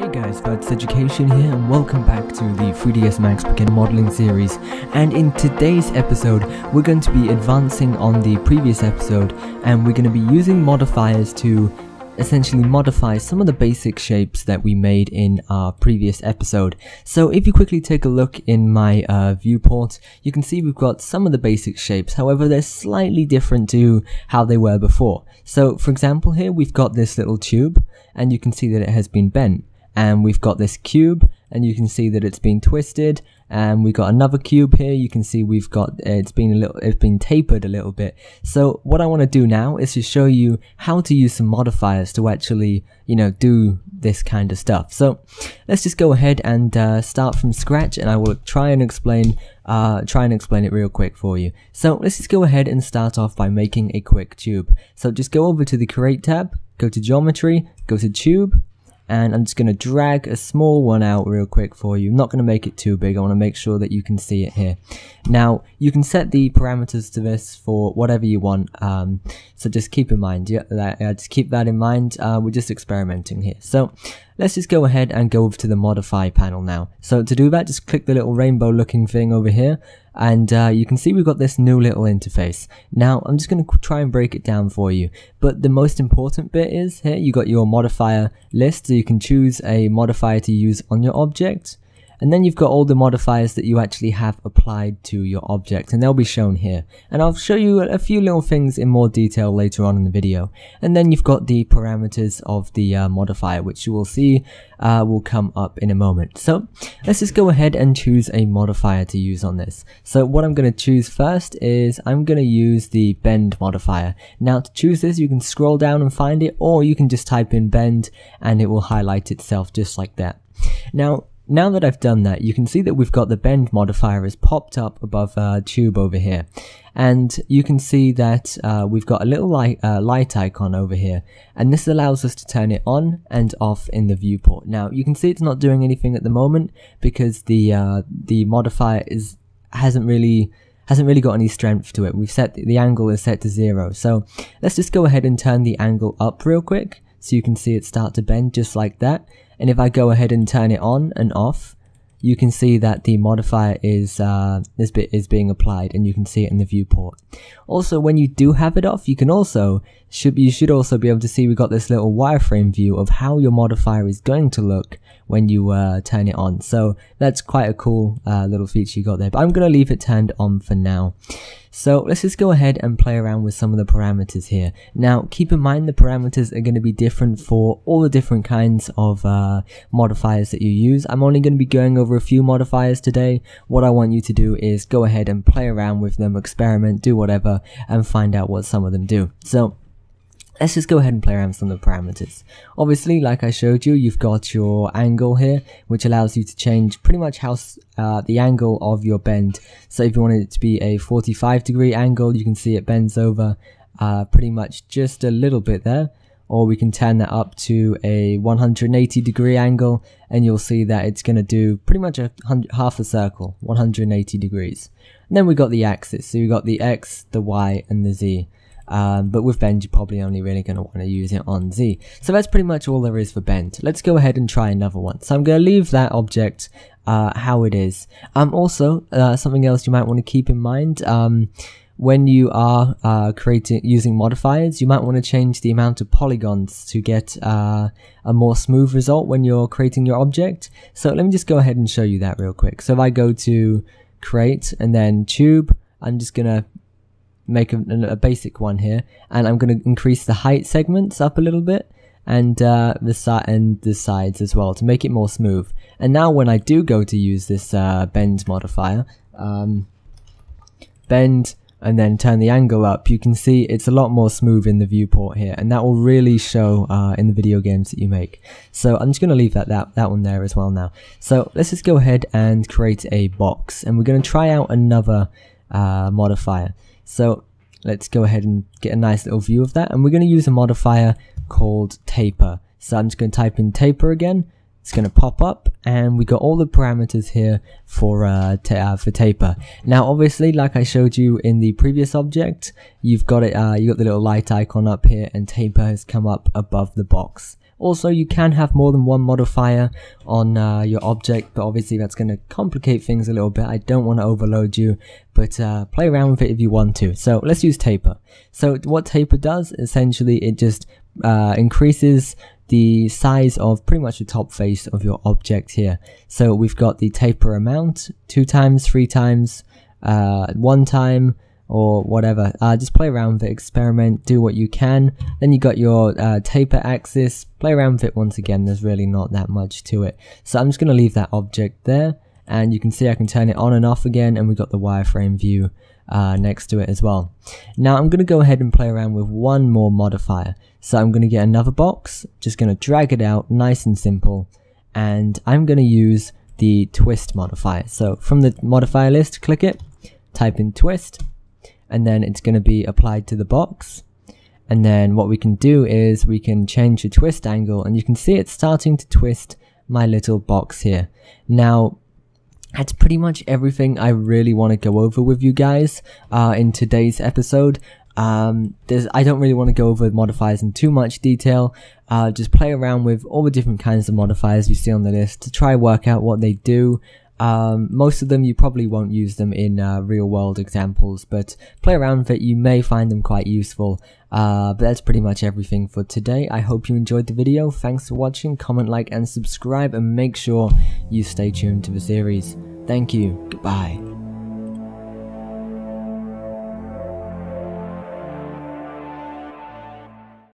Hey guys, Virtus Education here and welcome back to the 3ds Max Begin Modeling series and in today's episode we're going to be advancing on the previous episode and we're going to be using modifiers to essentially modify some of the basic shapes that we made in our previous episode. So if you quickly take a look in my uh, viewport, you can see we've got some of the basic shapes, however they're slightly different to how they were before. So for example here we've got this little tube and you can see that it has been bent and we've got this cube and you can see that it's been twisted and we've got another cube here. You can see we've got it's been a little it's been tapered a little bit. So what I want to do now is to show you how to use some modifiers to actually you know do this kind of stuff. So let's just go ahead and uh, start from scratch and I will try and explain uh, try and explain it real quick for you. So let's just go ahead and start off by making a quick tube. So just go over to the create tab go to geometry go to tube and I'm just going to drag a small one out real quick for you. I'm not going to make it too big, I want to make sure that you can see it here. Now, you can set the parameters to this for whatever you want, um, so just keep in mind, yeah, that, uh, just keep that in mind, uh, we're just experimenting here. So, let's just go ahead and go over to the modify panel now. So to do that, just click the little rainbow looking thing over here, and uh, you can see we've got this new little interface. Now I'm just going to try and break it down for you, but the most important bit is here you got your modifier list, so you can choose a modifier to use on your object, and then you've got all the modifiers that you actually have applied to your object and they'll be shown here. And I'll show you a few little things in more detail later on in the video. And then you've got the parameters of the uh, modifier which you will see uh, will come up in a moment. So let's just go ahead and choose a modifier to use on this. So what I'm going to choose first is I'm going to use the bend modifier. Now to choose this you can scroll down and find it or you can just type in bend and it will highlight itself just like that. Now now that I've done that, you can see that we've got the bend modifier is popped up above uh, tube over here. And you can see that uh, we've got a little light, uh, light icon over here. And this allows us to turn it on and off in the viewport. Now, you can see it's not doing anything at the moment because the, uh, the modifier is, hasn't really hasn't really got any strength to it. We've set the, the angle is set to zero. So let's just go ahead and turn the angle up real quick so you can see it start to bend just like that. And if I go ahead and turn it on and off, you can see that the modifier is uh, this bit is being applied and you can see it in the viewport. Also, when you do have it off, you can also should you should also be able to see we got this little wireframe view of how your modifier is going to look when you uh, turn it on. So that's quite a cool uh, little feature you got there. But I'm going to leave it turned on for now. So let's just go ahead and play around with some of the parameters here. Now keep in mind the parameters are going to be different for all the different kinds of uh, modifiers that you use. I'm only going to be going over a few modifiers today. What I want you to do is go ahead and play around with them, experiment, do whatever, and find out what some of them do. So let's just go ahead and play around some of the parameters. Obviously, like I showed you, you've got your angle here, which allows you to change pretty much how uh, the angle of your bend. So if you wanted it to be a 45 degree angle, you can see it bends over uh, pretty much just a little bit there. Or we can turn that up to a 180 degree angle and you'll see that it's going to do pretty much a half a circle, 180 degrees. And then we got the axis, so we got the X, the Y, and the Z. Um, but with bend, you're probably only really going to want to use it on Z. So that's pretty much all there is for bend. Let's go ahead and try another one. So I'm going to leave that object uh, how it is. Um, also, uh, something else you might want to keep in mind. Um, when you are uh, creating using modifiers, you might want to change the amount of polygons to get uh, a more smooth result when you're creating your object. So let me just go ahead and show you that real quick. So if I go to create and then tube, I'm just gonna make a, a basic one here, and I'm going to increase the height segments up a little bit and uh, the side and the sides as well to make it more smooth. And now when I do go to use this uh, bend modifier, um, bend and then turn the angle up, you can see it's a lot more smooth in the viewport here, and that will really show uh, in the video games that you make. So I'm just going to leave that, that that one there as well now. So let's just go ahead and create a box, and we're going to try out another uh, modifier. So let's go ahead and get a nice little view of that. And we're going to use a modifier called taper. So I'm just going to type in taper again. It's going to pop up and we got all the parameters here for uh, uh, for taper. Now obviously like I showed you in the previous object, you've got it uh, you got the little light icon up here and taper has come up above the box Also, you can have more than one modifier on uh, your object, but obviously that's going to complicate things a little bit. I don't want to overload you, but uh, play around with it if you want to. So let's use taper. So what taper does, essentially, it just uh, increases the size of pretty much the top face of your object here. So we've got the taper amount, two times, three times, uh, one time, or whatever. Uh, just play around with it, experiment, do what you can. Then you got your uh, taper axis, play around with it once again, there's really not that much to it. So I'm just going to leave that object there, and you can see I can turn it on and off again, and we got the wireframe view uh, next to it as well. Now I'm going to go ahead and play around with one more modifier. So I'm going to get another box, just going to drag it out nice and simple, and I'm going to use the twist modifier. So from the modifier list, click it, type in twist, and then it's going to be applied to the box. And then what we can do is we can change the twist angle and you can see it's starting to twist my little box here. Now, that's pretty much everything I really want to go over with you guys uh, in today's episode. Um, I don't really want to go over modifiers in too much detail. Uh, just play around with all the different kinds of modifiers you see on the list to try work out what they do um, most of them you probably won't use them in uh, real world examples, but play around with it, you may find them quite useful. Uh, but that's pretty much everything for today. I hope you enjoyed the video. Thanks for watching, comment, like, and subscribe, and make sure you stay tuned to the series. Thank you. Goodbye.